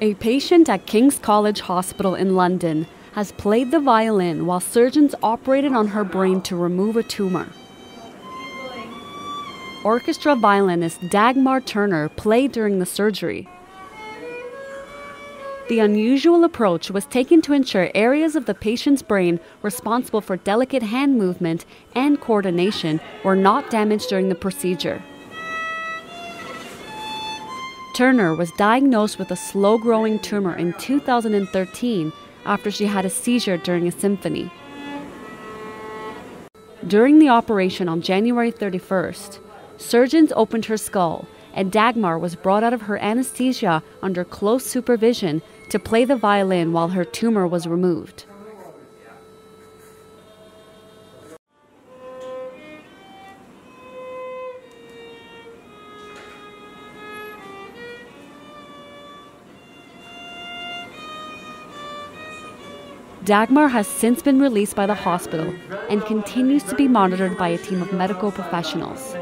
A patient at King's College Hospital in London has played the violin while surgeons operated on her brain to remove a tumor. Orchestra violinist Dagmar Turner played during the surgery. The unusual approach was taken to ensure areas of the patient's brain responsible for delicate hand movement and coordination were not damaged during the procedure. Turner was diagnosed with a slow growing tumor in 2013 after she had a seizure during a symphony. During the operation on January 31st, surgeons opened her skull and Dagmar was brought out of her anesthesia under close supervision to play the violin while her tumor was removed. Dagmar has since been released by the hospital and continues to be monitored by a team of medical professionals.